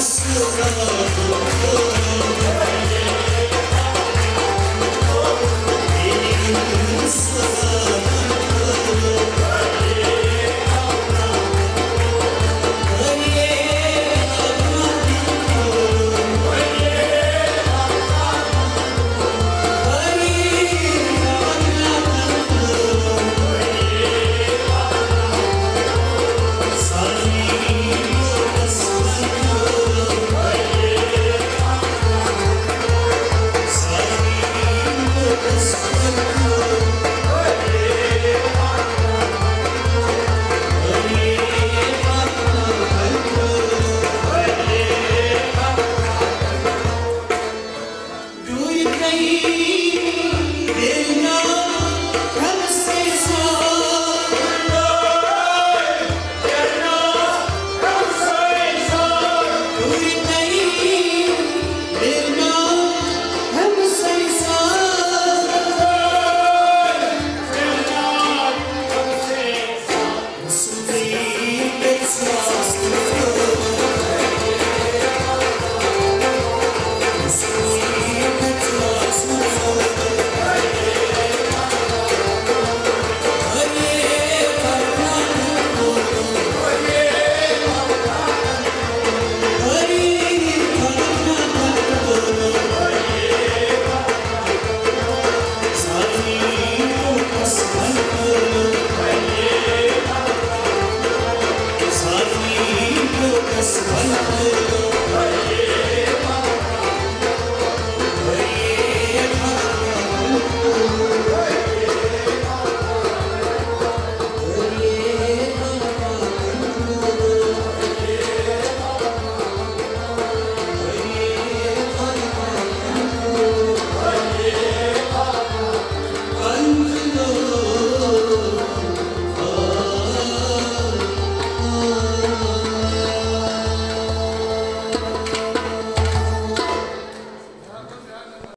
強かった